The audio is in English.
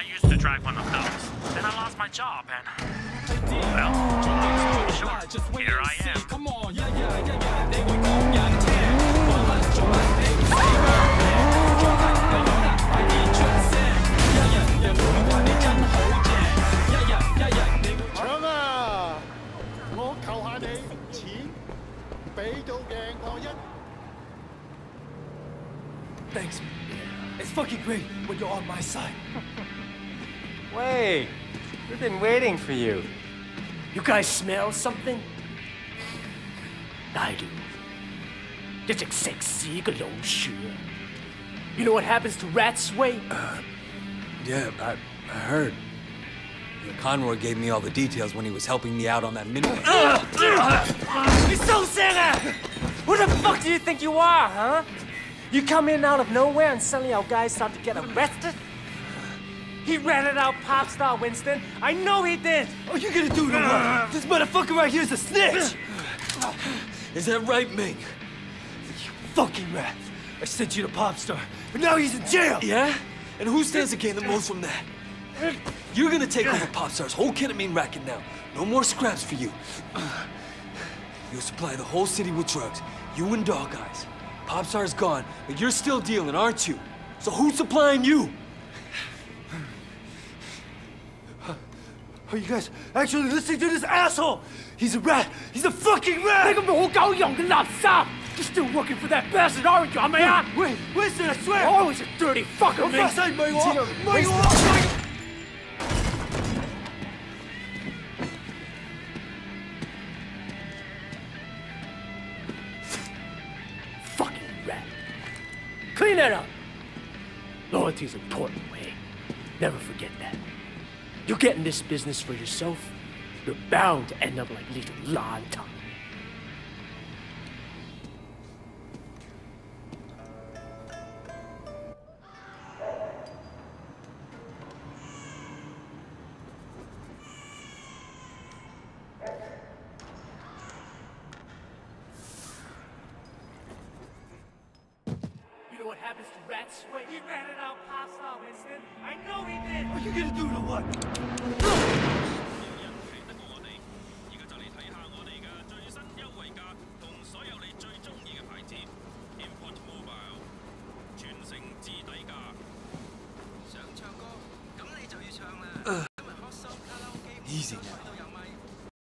I used to drive one of those. Then I lost my job and... Well, long here I am. Come on, yeah, yeah, yeah, yeah. Thanks. It's fucking great when you're on my side. Wait, we've been waiting for you. You guys smell something? I do. You know what happens to rats, Wait. Uh, yeah, I, I heard. Conroy gave me all the details when he was helping me out on that mini. Uh, uh, uh, you so Santa! Who the fuck do you think you are, huh? You come in out of nowhere and suddenly our guys start to get arrested? He ratted out Popstar Winston. I know he did. Oh, you gonna do to what? Uh. This motherfucker right here's a snitch! Uh. Is that right, Ming? You fucking rat! I sent you to Popstar, but now he's in jail! Yeah? And who stands to gain the most from that? You're gonna take over Popstar's whole ketamine racket now. No more scraps for you. You'll supply the whole city with drugs. You and Dogeyes. Popstar's gone, but you're still dealing, aren't you? So who's supplying you? Are you guys actually listening to this asshole? He's a rat! He's a fucking rat! 你个冇狗用嘅垃圾! You're still working for that bastard, aren't you, 系咪啊？喂，Winston, I swear! Always a dirty fucker, 我发誓唔系我，唔系我。Fucking rat. Clean that up. Loyalty is important, Wayne. Never forget that. You get in this business for yourself, you're bound to end up like little Lanta. what happens to rats when he ran it out pasta, Winston. I know he did. What are you gonna do to what? Easy now.